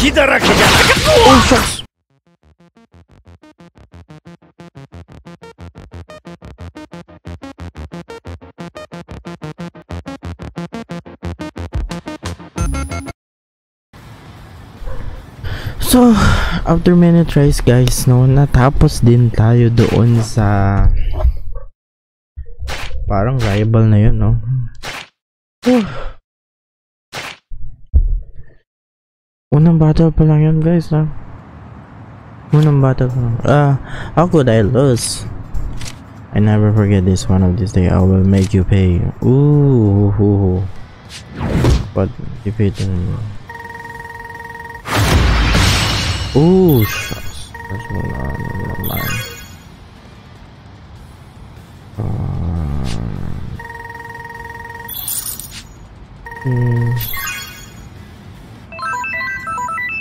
敵だらけじゃなかった So, after many tries guys, no, natapos din tayo doon sa parang rival na yun, no? Whew. Unang battle pa lang yun guys, no? Unang battle pa lang. Ah, how could I lose? I never forget this one of these days. I will make you pay. Ooh, hoo, hoo. But if it Ooh, shucks. That's what I'm naman. Um, hmm.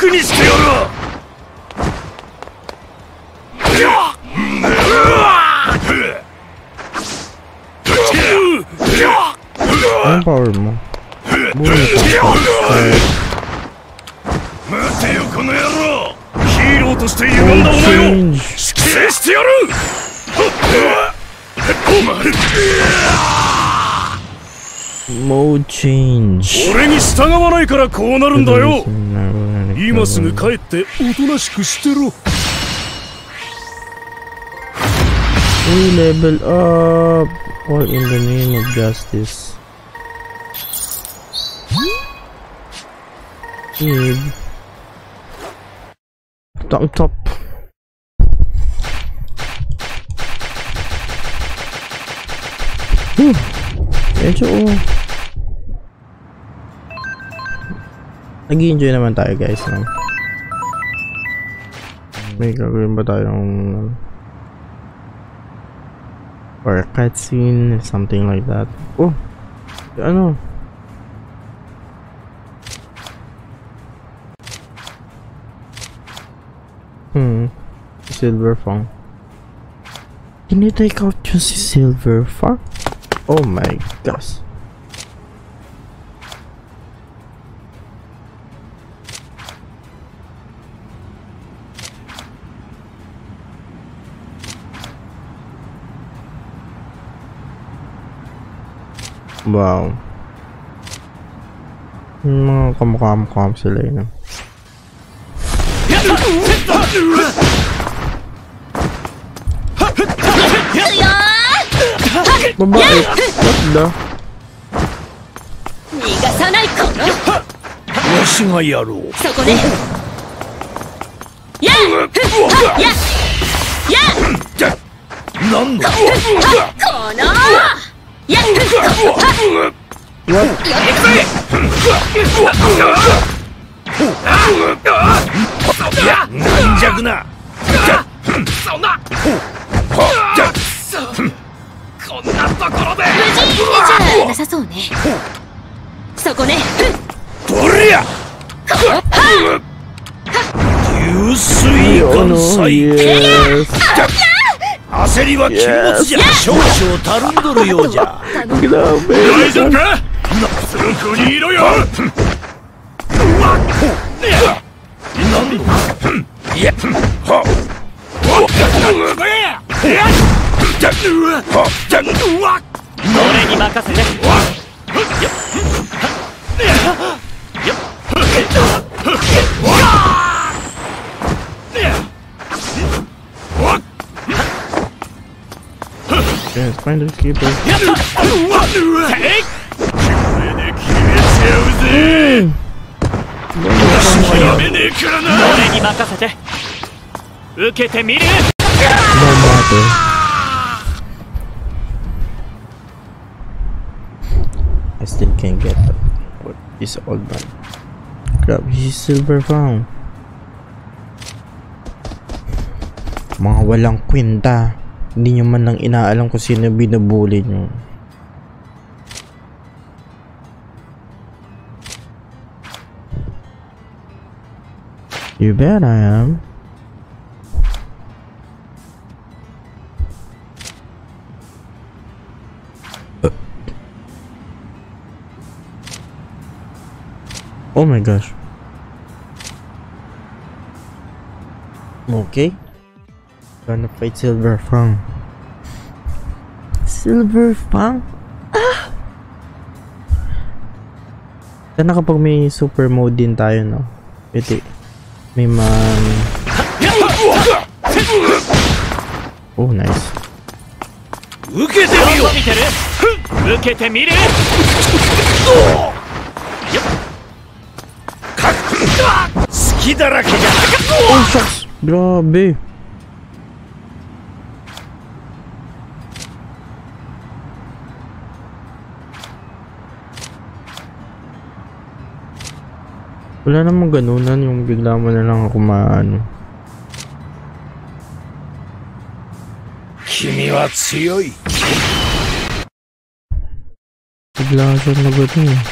楽にしてやるモ Mode change. 俺に従わないからこうなるんだよ今今すぐ帰っておとなしくしてろ We level up. All in the name of justice. Need. Top top. Whew. Medyo Nag-enjoy naman tayo guys no? May gagawin ba tayong or cutscene something like that? Oh! Ano? Hmm. Silver fang. Can you take out just silver fang? Oh my gosh Wow. Mga kamukamukam sila eh, yun. Babae. Eh, What the? Nigasanay ko! Washi nga yaro. Soko de! Ya! Ya! Ya! Nan no? Kono! やっはっやっやっ何のこのやっはっ What? 軟弱なそんなこんなところで無事じゃなさそうねそこねとりゃ流水 Oh 関 no, 西 yes. 焦りは禁物じゃ。少々たるんどるようじゃ.大丈夫か？そこにいろよ。に任せて Find keeper. No matter. I still can't get that. What is all that? Grab his silver found. Mga walang kwenta. Hindi nyo man lang inaalam kung sino binubuli nyo. You bet I am. Oh my gosh. Okay Gonna fight Silver Fang. Silver Fang? Ah! Sana kapag may super mode din tayo, no? Pwede. May man... Oh, nice. 受けてみよ見てるふん受けてみる好きだらけじゃ Oh, shucks! Grabe! Wala namang ganunan yung bigla mo na lang ako maano. Kimi wa tsuyoi. Bigla siya nagdating. Eh.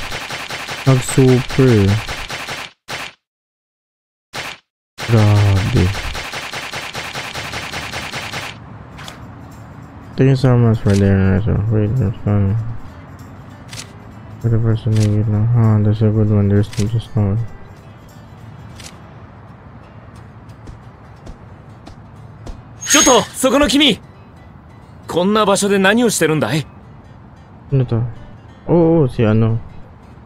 Nag super. Grabe. Thank you so much for there, Nurse. Wait, there's fun. For the person you know. Huh, that's a good one. There's just no one. そこの君こんな場所で何をしてるんだい？Ano to? Oo, si ano.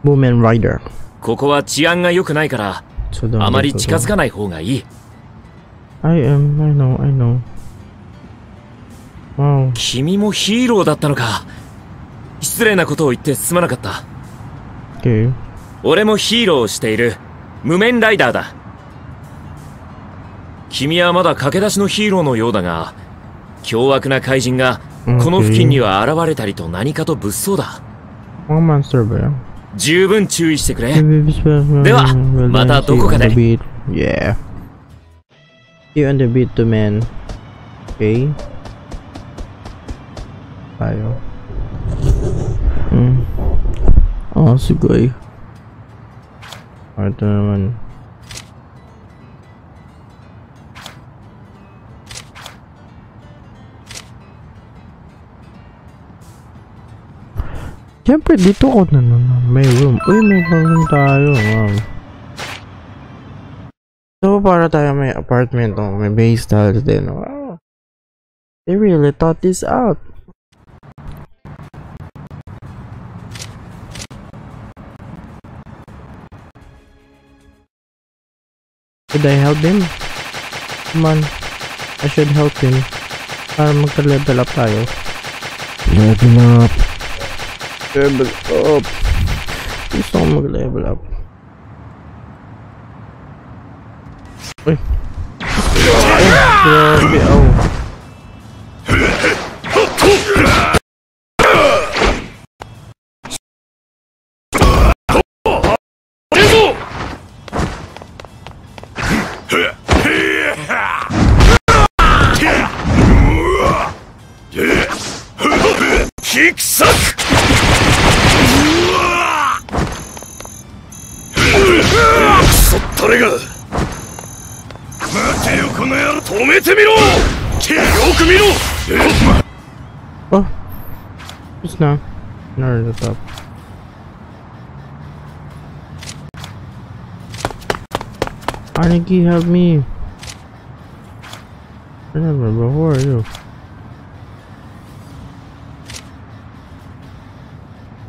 Woman Rider. ここは治安が良くないからあまり近づ.かない方がいい I am, I know, I know. Wow. 君もヒーローだったのか失礼なことを言ってすまなかった Okay. 俺もヒーローをしている無面ライダーだ君はまだ駆け出しのヒーローのようだが凶悪な怪人がこの付近には現れたりと何かと物騒だ。十分注意してくれ。では、またどこかで。Yeah. And the beat man. Okay. あすごい。Siyempre, dito ako na. May room. Uy, may room tayo. Wow. So, para tayo may apartment, oh, may base tayo din. Wow. They really thought this out. Should I help him? Come on. I should help him. Para magka-level up tayo. Level up. Level up. Gusto ko mag-level up. Uy. Ay, grabe. Oh. キクソったれが待てよこの野郎止めてみろよく見ろ Oh. It's not. No, the top. Aniki, help me. Remember, bro, who are you?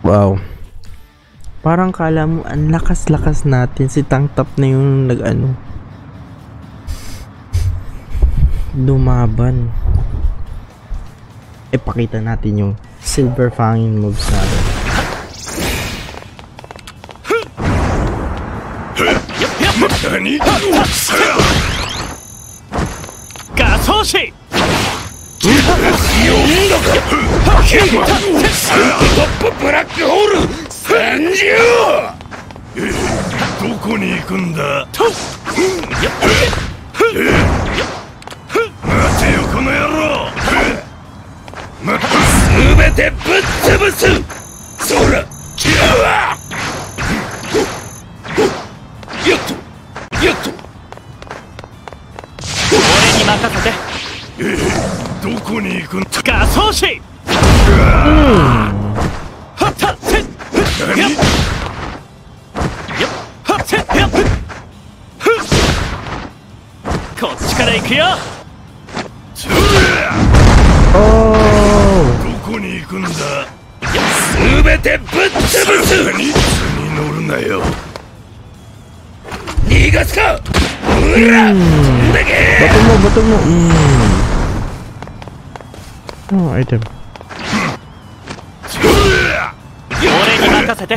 Wow. Parang kala mo, ang lakas-lakas natin. Si Tank Top na yung nag-ano. Dumaban. E, eh, pakita natin yung silver fanging moves natin. Nani? Gasoshi! Yo! Hit! Hit! Hit! Hit! Hit! Hit! Hit! ンドトップブラックホールス参上どこに行くんだ？待てよこの野郎。ま全てぶっ潰す。くんだ全てぶっ潰す。にに乗るなよ。逃がすか。うら。だけ Bato mo, bato mo. Mm. Oh, item. 俺に任せて。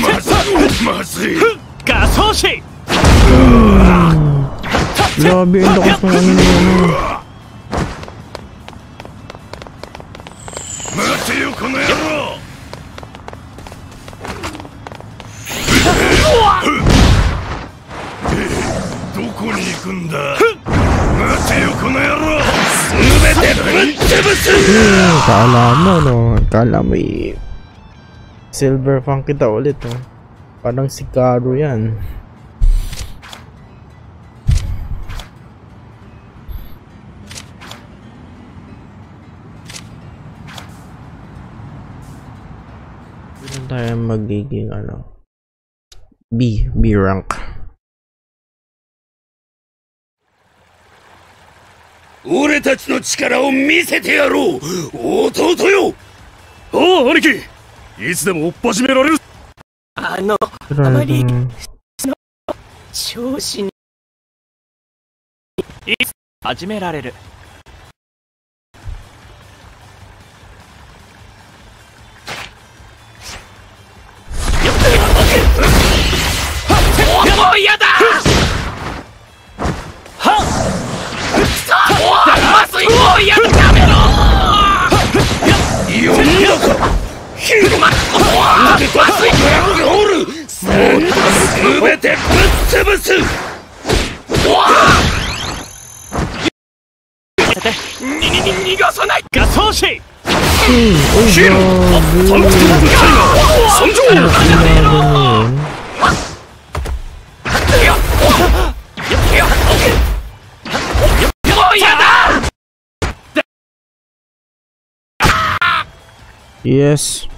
まずい。まずい。ガソーシ Grabe, ang lakas ng ano ano. 待てよこの野郎どこに行くんだ待てよこの野郎全てぶっ潰す Hmm, kala mo, no? Kala mo i... Silver fang kita ulit, no? Parang si Caro yan. う。弟よ。おう兄貴。いつでも追っ始められる。あの Pero, Mali. ano, 調子に。いつ始められるヒル grabe. 参上 Grabe na yun. もう嫌だ Yes.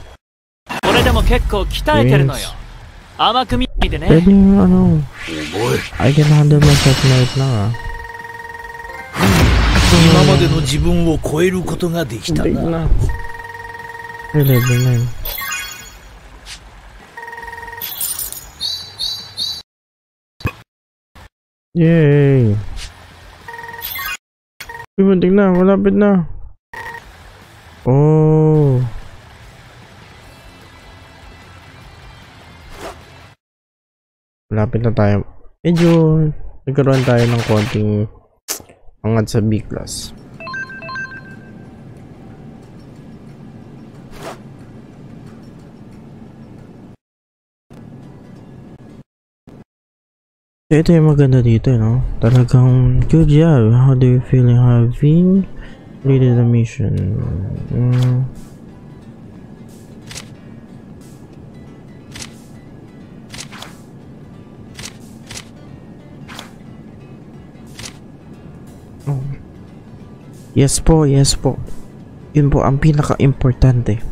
これでも結構鍛えてるのよ.甘く見てね Pwede yung ano. I can handle myself right now. ah. 今までの自分を超えることができたな Ay, level 9. Yay! Uy, muntik na. Malapit na. Oh. Malapit na tayo. Medyo nagkaroon tayo ng konting angat sa B Ito yung maganda dito, no? Talagang good job. How do you feel having completed the mission? Mm. Oh. Yes po, yes po. Yun po ang pinaka-importante.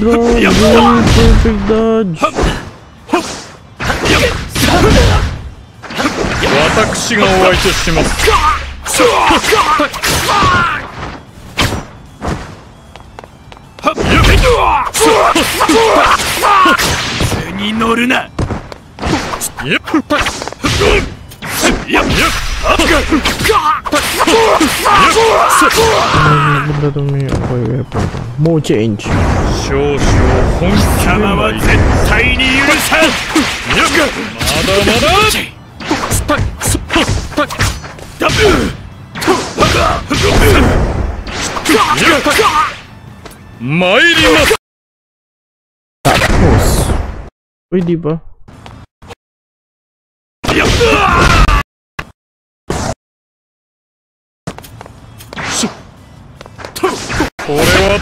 grabe! Perfect dodge! 私がお相手します図に乗るなやっやっ to may okay weapon ko. Mo change. 少々本気で様は絶対に許さんまだまだ参ります Tapos. Uy,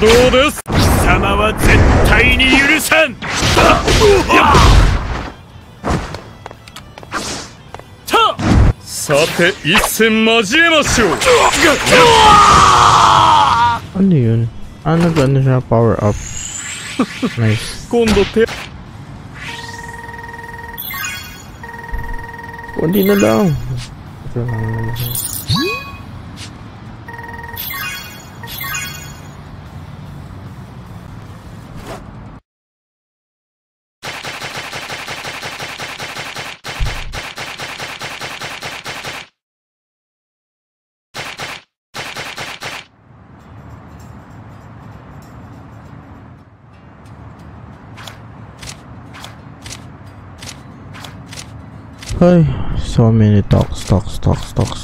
どうです貴様は絶対に許さんさて一戦交えましょう Ano yun? Ah, nag-ano siya, power up. nice. 今度手 Kunti na lang. Ito lang naman siya. Ay, so many talks, talks, talks, talks.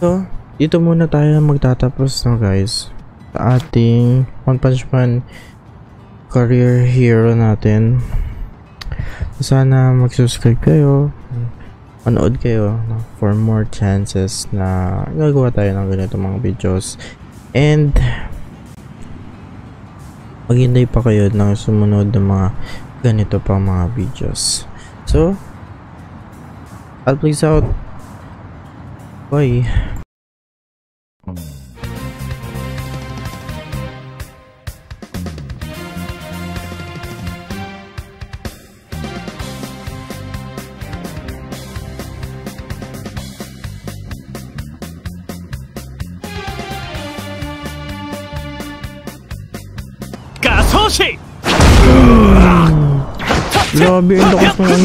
So, dito muna tayo magtatapos no guys. Sa ating One Punch Man career hero natin. Sana mag-subscribe kayo. Manood kayo no, for more chances na gagawa tayo ng ganito mga videos. And maghintay pa kayo ng sumunod na mga ganito pa mga videos. So, I'll please out. Bye. Gasoshi! Grabe, ang lakas ng ano